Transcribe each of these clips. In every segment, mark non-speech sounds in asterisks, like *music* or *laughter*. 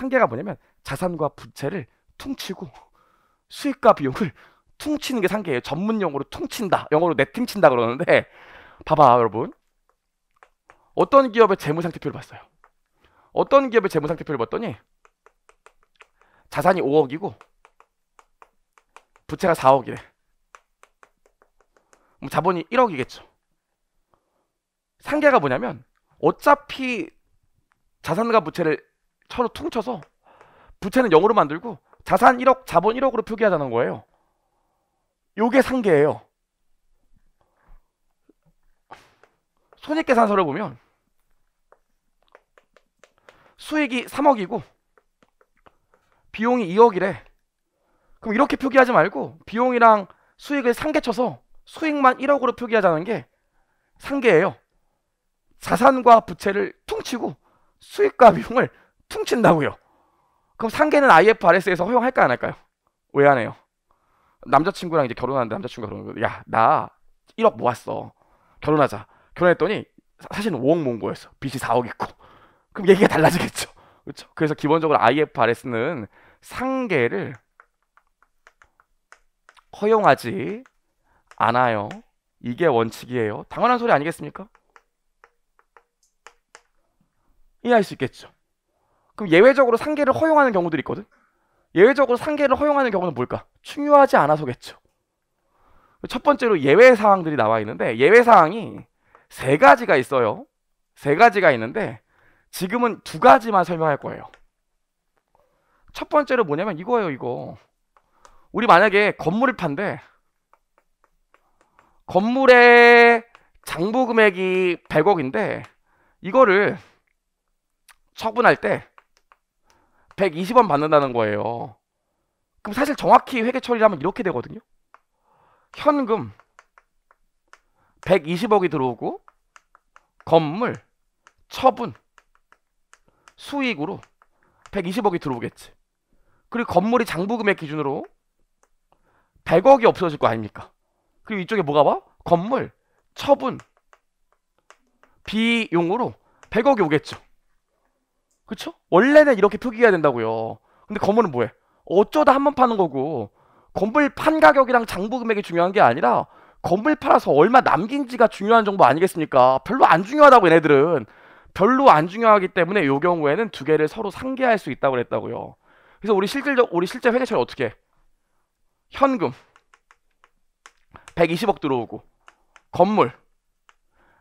상계가 뭐냐면 자산과 부채를 퉁치고 수익과 비용을 퉁치는 게 상계예요. 전문 용어로 퉁친다. 영어로 네팅친다 그러는데 봐봐 여러분. 어떤 기업의 재무 상태표를 봤어요. 어떤 기업의 재무 상태표를 봤더니 자산이 5억이고 부채가 4억이래. 뭐 자본이 1억이겠죠. 상계가 뭐냐면 어차피 자산과 부채를 서로 퉁쳐서 부채는 0으로 만들고 자산 1억, 자본 1억으로 표기하자는 거예요. 요게 상계예요. 손익계산서를 보면 수익이 3억이고 비용이 2억이래. 그럼 이렇게 표기하지 말고 비용이랑 수익을 상계 쳐서 수익만 1억으로 표기하자는 게 상계예요. 자산과 부채를 퉁치고 수익과 비용을 퉁친다고요. 그럼 상계는 IFRS에서 허용할까 안 할까요? 왜 안 해요? 남자친구랑 이제 결혼하는데 남자친구가 그러는 거야. 야, 나 1억 모았어. 결혼하자. 결혼했더니 사실은 5억 모은 거였어. 빚이 4억 있고. 그럼 얘기가 달라지겠죠. *laughs* 그렇죠? 그래서 기본적으로 IFRS는 상계를 허용하지 않아요. 이게 원칙이에요. 당연한 소리 아니겠습니까? 이해할 수 있겠죠. 그럼 예외적으로 상계를 허용하는 경우들이 있거든. 예외적으로 상계를 허용하는 경우는 뭘까? 중요하지 않아서겠죠. 첫 번째로 예외 사항들이 나와 있는데 예외 사항이 세 가지가 있어요. 세 가지가 있는데 지금은 두 가지만 설명할 거예요. 첫 번째로 뭐냐면 이거예요, 이거. 우리 만약에 건물을 판대 건물의 장부 금액이 100억인데 이거를 처분할 때 120원 받는다는 거예요. 그럼 사실 정확히 회계 처리를 하면 이렇게 되거든요. 현금 120억이 들어오고 건물 처분 수익으로 120억이 들어오겠지. 그리고 건물이 장부 금액 기준으로 100억이 없어질 거 아닙니까? 그리고 이쪽에 뭐가 봐? 건물 처분 비용으로 100억이 오겠죠. 그쵸? 원래는 이렇게 표기해야 된다고요. 근데 건물은 뭐해? 어쩌다 한 번 파는 거고 건물 판 가격이랑 장부 금액이 중요한 게 아니라 건물 팔아서 얼마 남긴지가 중요한 정보 아니겠습니까? 별로 안 중요하다고 얘네들은 별로 안 중요하기 때문에 이 경우에는 두 개를 서로 상계할 수 있다고 그랬다고요. 그래서 우리 실질적 우리 실제 회계 처리 어떻게 해? 현금 120억 들어오고 건물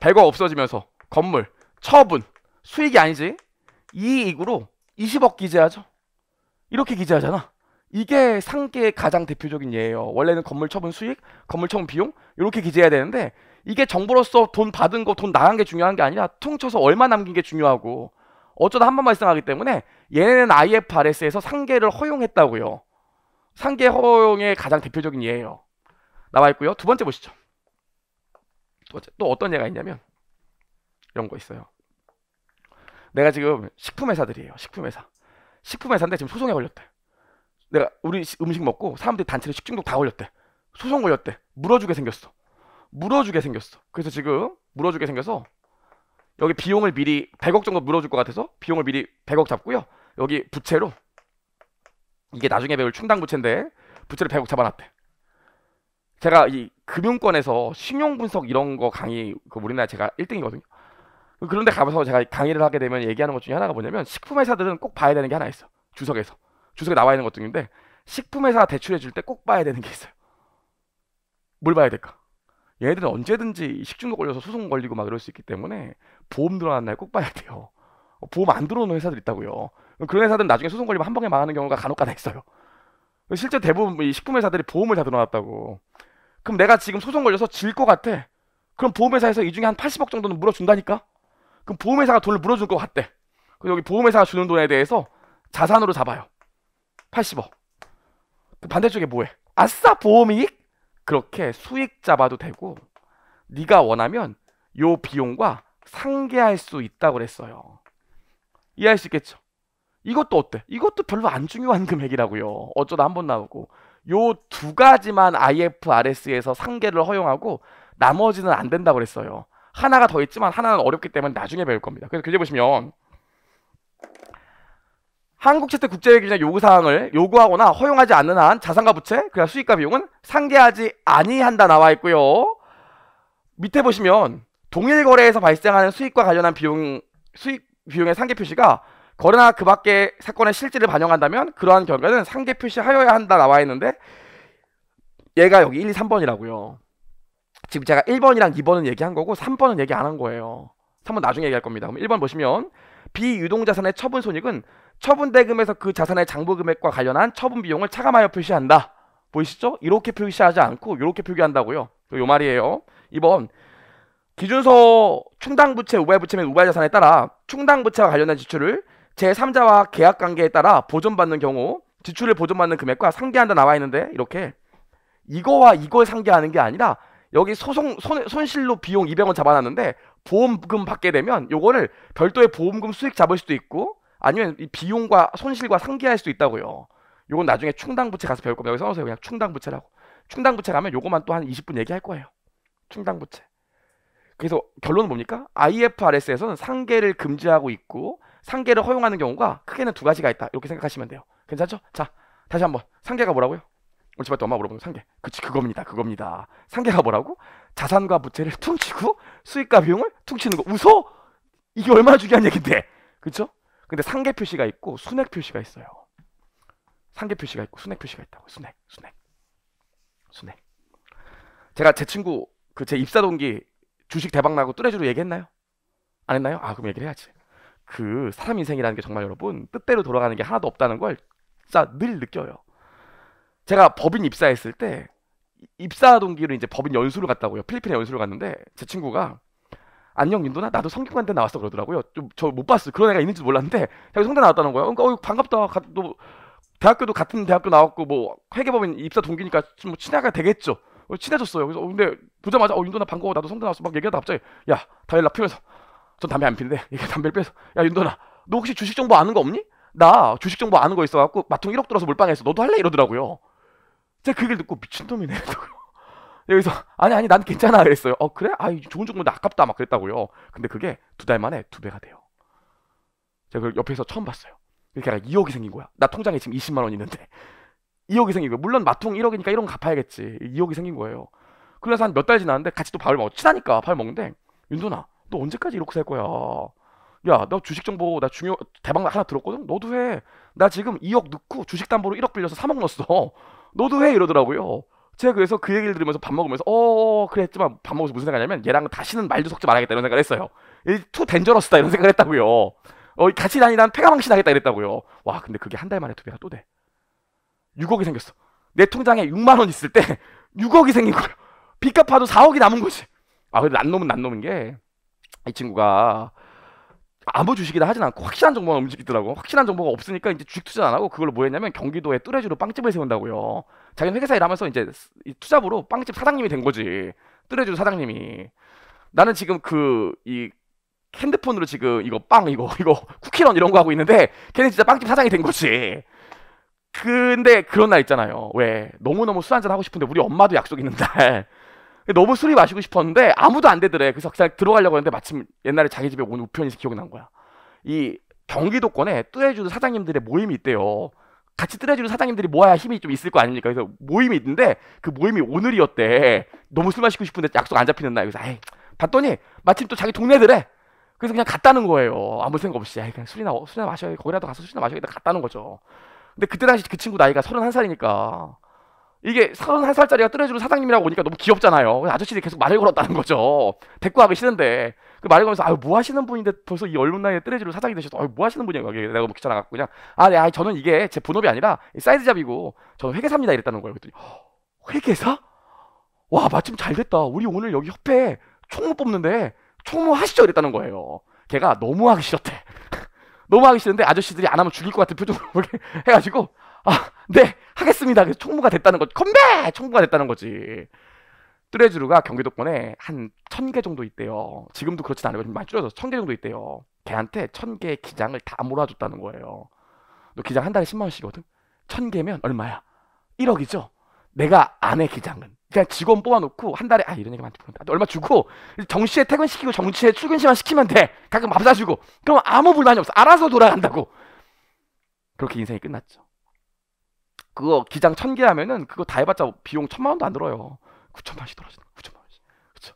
100억 없어지면서 건물 처분 수익이 아니지 이익으로 20억 기재하죠. 이렇게 기재하잖아. 이게 상계의 가장 대표적인 예예요. 원래는 건물 처분 수익, 건물 처분 비용 이렇게 기재해야 되는데 이게 정보로서 돈 받은 거, 돈 나간 게 중요한 게 아니라 퉁쳐서 얼마 남긴 게 중요하고 어쩌다 한 번 발생하기 때문에 얘네는 IFRS에서 상계를 허용했다고요. 상계 허용의 가장 대표적인 예예요. 나와 있고요. 두 번째 보시죠. 두 번째 또 어떤 예가 있냐면 이런 거 있어요. 내가 지금 식품회사들이에요. 식품회사. 식품회사인데 지금 소송에 걸렸대. 내가 우리 음식 먹고 사람들이 단체로 식중독 다 걸렸대. 소송 걸렸대. 물어주게 생겼어. 물어주게 생겼어. 그래서 지금 물어주게 생겨서 여기 비용을 미리 100억 정도 물어줄 것 같아서 비용을 미리 100억 잡고요. 여기 부채로 이게 나중에 배울 충당 부채인데 부채를 100억 잡아놨대. 제가 이 금융권에서 신용 분석 이런 거 강의 그 우리나라 제가 1등이거든요. 그런데 가서 제가 강의를 하게 되면 얘기하는 것 중에 하나가 뭐냐면 식품 회사들은 꼭 봐야 되는 게 하나 있어. 주석에서. 주석에 나와 있는 것 중인데 식품 회사 대출해 줄 때 꼭 봐야 되는 게 있어요. 뭘 봐야 될까? 얘네들은 언제든지 식중독 걸려서 소송 걸리고 막 이럴 수 있기 때문에 보험 들어간 날꼭 봐야 돼요. 보험 안 들어오는 회사들 있다고요. 그런 회사들은 나중에 소송 걸리면 한 방에 망하는 경우가 간혹가다 있어요. 실제 대부분 이 식품 회사들이 보험을 다 들어놨다고. 그럼 내가 지금 소송 걸려서 질 것 같아. 그럼 보험회사에서 이 중에 한 80억 정도는 물어준다니까? 그럼 보험회사가 돈을 물어줄 것 같대. 그럼 여기 보험회사가 주는 돈에 대해서 자산으로 잡아요. 80억. 그 반대쪽에 뭐해? 아싸 보험이익? 그렇게 수익 잡아도 되고 네가 원하면 요 비용과 상계할 수 있다고 그랬어요. 이해할 수 있겠죠? 이것도 어때? 이것도 별로 안 중요한 금액이라고요. 어쩌다 한 번 나오고 요 두 가지만 IFRS에서 상계를 허용하고 나머지는 안 된다고 그랬어요. 하나가 더 있지만 하나는 어렵기 때문에 나중에 배울 겁니다. 그래서 교재 보시면 한국 채택 국제기준의 요구사항을 요구하거나 허용하지 않는 한 자산과 부채, 그리고 수익과 비용은 상계하지 아니한다 나와 있고요. 밑에 보시면 동일 거래에서 발생하는 수익과 관련한 비용 수익 비용의 상계 표시가 거래나 그 밖의 사건의 실질을 반영한다면 그러한 결과는 상계 표시하여야 한다 나와 있는데 얘가 여기 1, 2, 3번이라고요. 지금 제가 1번이랑 2번은 얘기한 거고 3번은 얘기 안 한 거예요. 3번 나중에 얘기할 겁니다. 그럼 1번 보시면 비유동 자산의 처분 손익은 처분 대금에서 그 자산의 장부 금액과 관련한 처분 비용을 차감하여 표시한다. 보이시죠? 이렇게 표시하지 않고 이렇게 표기한다고요. 요 말이에요. 2번 기준서 충당부채, 우발부채 및 우발자산에 따라 충당부채와 관련된 지출을 제3자와 계약관계에 따라 보존받는 경우 지출을 보존받는 금액과 상계한다 나와 있는데 이렇게 이거와 이걸 상계하는 게 아니라 여기 소송 손, 손실로 비용 200원 잡아놨는데 보험금 받게 되면 요거를 별도의 보험금 수익 잡을 수도 있고 아니면 이 비용과 손실과 상계할 수도 있다고요. 요건 나중에 충당부채 가서 배울 겁니다. 여기 써놓으세요. 그냥 충당부채라고. 충당부채 가면 요거만 또 한 20분 얘기할 거예요. 충당부채. 그래서 결론은 뭡니까? IFRS에서는 상계를 금지하고 있고 상계를 허용하는 경우가 크게는 두 가지가 있다. 이렇게 생각하시면 돼요. 괜찮죠? 자, 다시 한번. 상계가 뭐라고요? 오늘 집에 엄마 물어보는 상계. 그치, 그겁니다. 그겁니다. 상계가 뭐라고? 자산과 부채를 퉁치고 수익과 비용을 퉁치는 거. 웃어? 이게 얼마나 중요한 얘긴데. 그쵸? 근데 상계 표시가 있고 순액 표시가 있어요. 상계 표시가 있고 순액 표시가 있다고. 순액, 순액, 순액. 제가 제 친구 그 제 입사 동기 주식 대박 나고 뚜레주로 얘기했나요? 안 했나요? 아 그럼 얘기를 해야지. 그 사람 인생이라는 게 정말 여러분 뜻대로 돌아가는 게 하나도 없다는 걸 진짜 늘 느껴요. 제가 법인 입사했을 때 입사 동기로 이제 법인 연수를 갔다고요. 필리핀에 연수를 갔는데 제 친구가 안녕 윤도나 나도 성균관대 나왔어 그러더라고요. 좀 저 못 봤어. 그런 애가 있는지도 몰랐는데 자기 성대 나왔다는 거야. 그러니까 어, 반갑다. 가, 너 대학교도 같은 대학교 나왔고 뭐 회계법인 입사 동기니까 좀 친하가 되겠죠. 어, 친해졌어요. 그래서 어, 근데 보자마자 어 윤도나 반가워 나도 성대 나왔어 막 얘기하다 갑자기 야 다일라 피면서 전 담배 안 피는데 이게 담배를 빼서 야 윤도나 너 혹시 주식 정보 아는 거 없니? 나 주식 정보 아는 거 있어갖고 마통 1억 들어서 몰빵했어. 너도 할래 이러더라고요. 제가 그 얘기를 듣고 미친놈이네. *laughs* 여기서 아니 아니 난 괜찮아 그랬어요. 어 그래? 아 좋은 정보인데 아깝다 막 그랬다고요. 근데 그게 두 달 만에 두 배가 돼요. 제가 그걸 옆에서 처음 봤어요. 그러니까 2억이 생긴 거야. 나 통장에 지금 20만 원 있는데 *laughs* 2억이 생긴 거야. 물론 마통 1억이니까 1억 갚아야겠지. 2억이 생긴 거예요. 그래서 한 몇 달 지났는데 같이 또 밥을 먹어. 친하니까 밥을 먹는데 윤도나 너 언제까지 이렇게 살 거야? 야, 너 주식 정보 나 중요 대박 하나 들었거든. 너도 해. 나 지금 2억 넣고 주식 담보로 1억 빌려서 3억 넣었어. 너도 해 이러더라고요. 제가 그래서 그 얘기를 들으면서 밥 먹으면서 어 그랬지만 밥 먹어서 무슨 생각하냐면 얘랑 다시는 말도 섞지 말아야겠다 이런 생각을 했어요. too dangerous다 이런 생각을 했다고요. 어 같이 다니는 패가망신 하겠다 이랬다고요. 와 근데 그게 한 달 만에 두 배가 또 돼. 6억이 생겼어. 내 통장에 6만 원 있을 때 *laughs* 6억이 생긴 거예요. 빚 갚아도 4억이 남은 거지. 아 근데 난 놈은 난 놈인 게 이 친구가 아무 주식이나 하진 않고 확실한 정보만 움직이더라고. 확실한 정보가 없으니까 이제 주식 투자 안 하고 그걸로 뭐 했냐면 경기도에 뚜레주로 빵집을 세운다고요. 자기는 회계사 일하면서 이제 투잡으로 빵집 사장님이 된 거지. 뚜레주 사장님이. 나는 지금 그 이 핸드폰으로 지금 이거 빵 이거 *laughs* 이거 쿠키런 이런 거 하고 있는데 걔는 진짜 빵집 사장이 된 거지. 근데 그런 날 있잖아요. 왜 너무너무 술 한잔 하고 싶은데 우리 엄마도 약속 있는 날 너무 술이 마시고 싶었는데 아무도 안 되더래. 그래서 그냥 들어가려고 했는데 마침 옛날에 자기 집에 온 우편이 기억이 난 거야. 이 경기도권에 뚜레주드 사장님들의 모임이 있대요. 같이 뚜레주드 사장님들이 모아야 힘이 좀 있을 거 아닙니까? 그래서 모임이 있는데 그 모임이 오늘이었대. 너무 술 마시고 싶은데 약속 안 잡히는 날. 그래서 에이, 봤더니 마침 또 자기 동네들에 그래서 그냥 갔다는 거예요. 아무 생각 없이. 에이, 그냥 술이나 술이나 마셔야 거기라도 가서 술이나 마셔야겠다 갔다는 거죠. 근데 그때 당시 그 친구 나이가 31살이니까 이게 31살짜리가 뚜레주로 사장님이라고 오니까 너무 귀엽잖아요. 아저씨들이 계속 말을 걸었다는 거죠. 대꾸하기 싫은데. 그 말을 걸면서, 아유, 뭐 하시는 분인데 벌써 이 얼른 나이에 뚜레주로 사장이 되셔서, 아유, 뭐 하시는 분이야. 내가 너무 귀찮아갖고 그냥, 아, 네, 아, 저는 이게 제 본업이 아니라 사이드잡이고, 저는 회계사입니다. 이랬다는 거예요. 그랬더니, 회계사? 와, 마침 잘 됐다. 우리 오늘 여기 협회에 총무 뽑는데, 총무 하시죠? 이랬다는 거예요. 걔가 너무 하기 싫었대. *laughs* 너무 하기 싫은데 아저씨들이 안 하면 죽일 것 같은 표정으로 *laughs* 해가지고 아, 네, 하겠습니다. 그래서 총무가 됐다는 거지. 컴배! 총무가 됐다는 거지. 뚜레주루가 경기도권에 한 천 개 정도 있대요. 지금도 그렇진 않아요. 많이 줄여서 천 개 정도 있대요. 걔한테 천 개의 기장을 다 몰아줬다는 거예요. 너 기장 한 달에 10만 원씩이거든? 천 개면 얼마야? 1억이죠? 내가 아내 기장은. 그냥 직원 뽑아놓고 한 달에 아 이런 얘기 많지 얼마 주고 정시에 퇴근시키고 정시에 출근 시간 시키면 돼 가끔 밥 사주고 그럼 아무 불만이 없어 알아서 돌아간다고 그렇게 인생이 끝났죠. 그거 기장 천 개 하면은 그거 다 해봤자 비용 천만 원도 안 들어요. 9천만 원씩 떨어지는 거 9천만 원씩. 그쵸?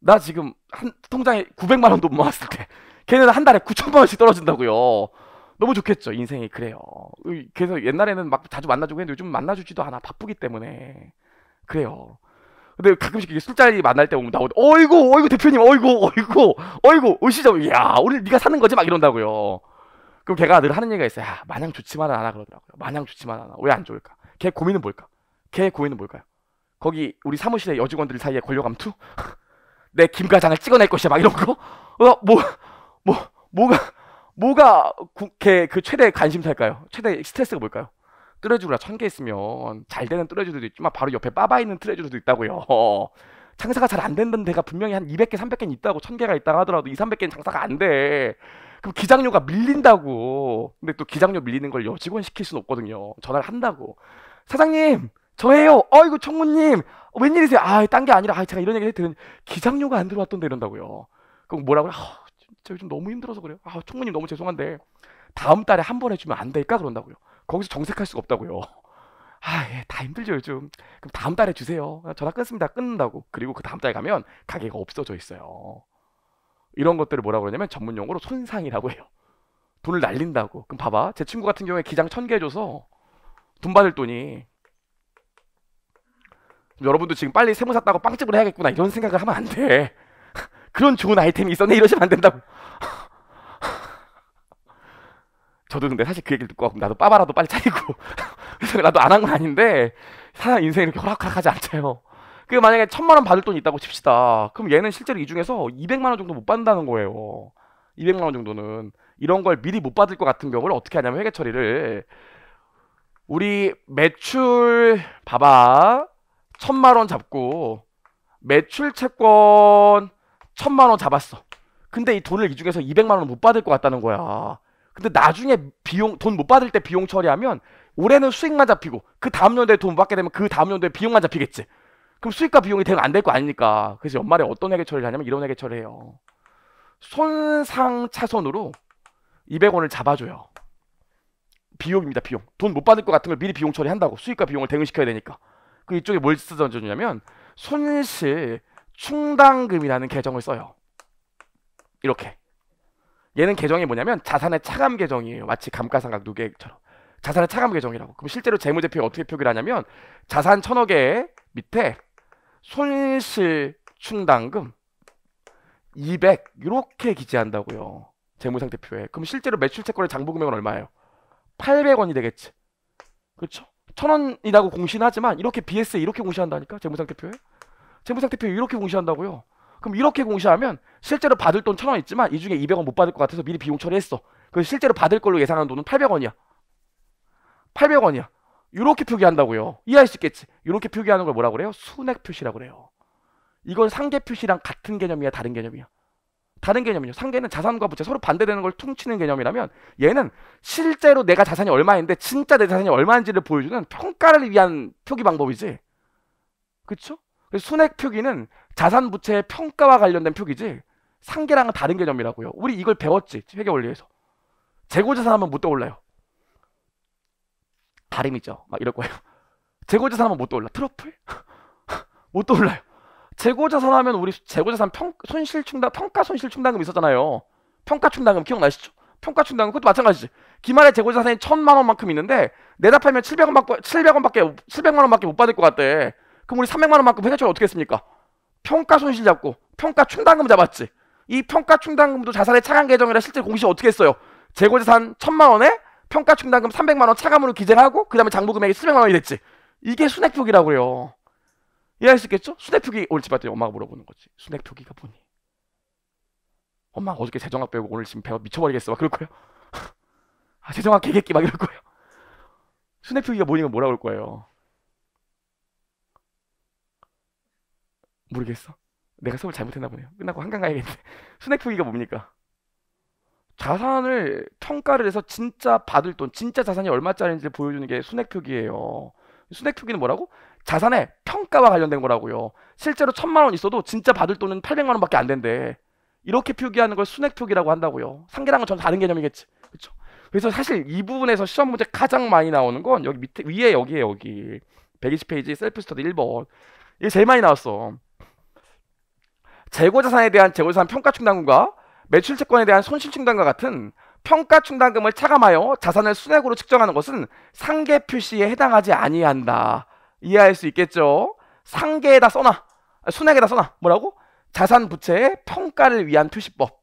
나 지금 한 통장에 900만 원도 못 모았을 때 걔는 한 달에 9천만 원씩 떨어진다고요. 너무 좋겠죠. 인생이 그래요. 그래서 옛날에는 막 자주 만나주고 했는데 요즘 만나주지도 않아. 바쁘기 때문에. 그래요. 근데 가끔씩 이게 술자리 만날 때 오면 나오고 어이구 어이구 대표님 어이구 어이구 어이구 오시죠 야 오늘 네가 사는 거지 막 이런다고요 그럼 걔가 늘 하는 얘기가 있어요. 야 마냥 좋지만은 않아 그러더라고요. 마냥 좋지만 않아 왜 안 좋을까? 걔 고민은 뭘까? 걔 고민은 뭘까요? 거기 우리 사무실의 여직원들 사이에 권력암투? *laughs* 내 김과장을 찍어낼 것이야. 막 이런 거 어 뭐 뭐, 뭐가 뭐가 걔 그 최대 관심사일까요? 최대 스트레스가 뭘까요? 트레주가 천 개 있으면 잘 되는 트레주도 있지만 바로 옆에 빠바 있는 트레주도 있다고요. 장사가 잘 안 되는 데가 분명히 한 200개, 300개 있다고 1000개가 있다 하더라도 2, 300개는 장사가 안 돼. 그럼 기장료가 밀린다고. 근데 또 기장료 밀리는 걸 여직원 시킬 수는 없거든요. 전화를 한다고. 사장님, 저예요. 어이구, 총무님. 웬일이세요? 아, 딴 게 아니라, 아, 제가 이런 얘기 했더니 기장료가 안 들어왔던데 이런다고요. 그럼 뭐라고요? 아, 진짜 요즘 너무 힘들어서 그래요. 아, 총무님 너무 죄송한데 다음 달에 한 번 해주면 안 될까 그런다고요. 거기서 정색할 수가 없다고요. 아, 예, 다 힘들죠, 요즘. 그럼 다음 달에 주세요. 전화 끊습니다. 끊는다고. 그리고 그 다음 달에 가면 가게가 없어져 있어요. 이런 것들을 뭐라고 그러냐면 전문 용어로 손상이라고 해요. 돈을 날린다고. 그럼 봐봐. 제 친구 같은 경우에 기장 천개 해줘서 돈 받을 돈이 여러분도 지금 빨리 세무 샀다고 빵집을 해야겠구나 이런 생각을 하면 안 돼. *laughs* 그런 좋은 아이템이 있었네 이러시면 안 된다고. 저도 근데 사실 그 얘기를 듣고 나도 빠바라도 빨리 차리고 *laughs* 나도 안 한 건 아닌데 사람 인생이 이렇게 호락호락하지 않잖아요. 그 만약에 천만 원 받을 돈이 있다고 칩시다. 그럼 얘는 실제로 이 중에서 200만 원 정도 못 받는다는 거예요. 200만 원 정도는 이런 걸 미리 못 받을 것 같은 경우를 어떻게 하냐면 회계 처리를 우리 매출 봐봐 천만 원 잡고 매출 채권 천만 원 잡았어. 근데 이 돈을 이 중에서 200만 원 못 받을 것 같다는 거야. 근데 나중에 비용 돈 못 받을 때 비용 처리하면 올해는 수익만 잡히고 그 다음 연도에 돈못 받게 되면 그 다음 연도에 비용만 잡히겠지. 그럼 수익과 비용이 대응 안 될 거 아닙니까? 그래서 연말에 어떤 회계 처리를 하냐면 이런 회계 처리해요. 손상 차손으로 200원을 잡아줘요. 비용입니다, 비용. 돈 못 받을 것 같은 걸 미리 비용 처리한다고. 수익과 비용을 대응시켜야 되니까. 그 이쪽에 뭘 써주냐면 손실 충당금이라는 계정을 써요. 이렇게. 얘는 계정이 뭐냐면 자산의 차감 계정이에요. 마치 감가상각 누계처럼. 자산의 차감 계정이라고. 그럼 실제로 재무제표에 어떻게 표기를 하냐면 자산 천억 개 밑에 손실 충당금 200 이렇게 기재한다고요. 재무상태표에. 그럼 실제로 매출 채권의 장부 금액은 얼마예요? 800원이 되겠지. 그렇죠? 천원이라고 공시하지만 이렇게 BS에 이렇게 공시한다니까 재무상태표에. 재무상태표에 이렇게 공시한다고요. 그럼 이렇게 공시하면 실제로 받을 돈 천 원 있지만 이 중에 200원 못 받을 것 같아서 미리 비용 처리했어. 그 실제로 받을 걸로 예상한 돈은 800원이야. 800원이야. 이렇게 표기한다고요. 이해할 수 있겠지. 이렇게 표기하는 걸 뭐라고 그래요? 순액 표시라고 그래요. 이건 상계 표시랑 같은 개념이야, 다른 개념이야. 다른 개념이죠. 상계는 자산과 부채 서로 반대되는 걸 퉁치는 개념이라면 얘는 실제로 내가 자산이 얼마인데 진짜 내 자산이 얼마인지를 보여주는 평가를 위한 표기 방법이지. 그렇죠? 순액 표기는 자산 부채의 평가와 관련된 표기지 상계랑은 다른 개념이라고요. 우리 이걸 배웠지 회계 원리에서. 재고 자산 하면 못 떠올라요. 다림이죠. 막 이럴 거예요. 재고 자산 하면 못 떠올라. 트러플? *laughs* 못 떠올라요. 재고 자산 하면 우리 재고 자산 평 손실 충당 평가 손실 충당금 있었잖아요. 평가 충당금 기억나시죠? 평가 충당금 그것도 마찬가지지. 기말에 재고 자산이 천만 원만큼 있는데 내다 팔면 700원밖에 700원밖에 700만 원밖에 못 받을 것 같대. 그럼 우리 300만 원만큼 회계처리 어떻게 했습니까? 평가 손실 잡고 평가 충당금 잡았지. 이 평가 충당금도 자산의 차감 계정이라 실제 공시 어떻게 했어요? 재고 자산 1000만 원에 평가 충당금 300만 원 차감으로 기재를 하고 그다음에 장부 금액이 700만 원이 됐지. 이게 순액 표기라고 그래요. 이해할 수 있겠죠? 순액 표기 오늘 집 왔더니 엄마가 물어보는 거지. 순액 표기가 뭐니? 엄마 어저께 재정학 배우고 오늘 지금 배워 미쳐버리겠어 막 그럴 거예요. *laughs* 아 재정학 개개끼 막 이럴 거예요. 순액 표기가 뭐니 뭐라 그럴 거예요. 모르겠어. 내가 수업을 잘못했나 보네요. 끝나고 한강 가야겠는데. 순액 표기가 뭡니까? 자산을 평가를 해서 진짜 받을 돈, 진짜 자산이 얼마짜리인지 보여주는 게 순액 표기예요. 순액 표기는 뭐라고? 자산의 평가와 관련된 거라고요. 실제로 천만 원 있어도 진짜 받을 돈은 800만 원밖에 안 된대. 이렇게 표기하는 걸 순액 표기라고 한다고요. 상계랑은 전 다른 개념이겠지. 그렇죠? 그래서 사실 이 부분에서 시험 문제 가장 많이 나오는 건 여기 밑에 위에 여기에 여기 120페이지 셀프 스터디 1번 이게 제일 많이 나왔어. 재고 자산에 대한 재고 자산 평가 충당금과 매출 채권에 대한 손실 충당과 같은 평가 충당금을 차감하여 자산을 순액으로 측정하는 것은 상계 표시에 해당하지 아니한다. 이해할 수 있겠죠? 상계에다 써놔. 아, 순액에다 써놔. 뭐라고? 자산 부채의 평가를 위한 표시법.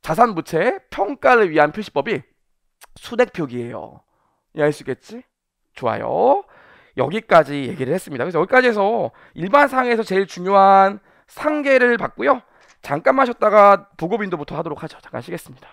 자산 부채의 평가를 위한 표시법이 순액 표기예요. 이해할 수 있겠지? 좋아요. 여기까지 얘기를 했습니다. 그래서 여기까지 해서 일반 상에서 제일 중요한 상계를 봤고요. 잠깐만 쉬었다가 보고 빈도부터 하도록 하죠. 잠깐 쉬겠습니다.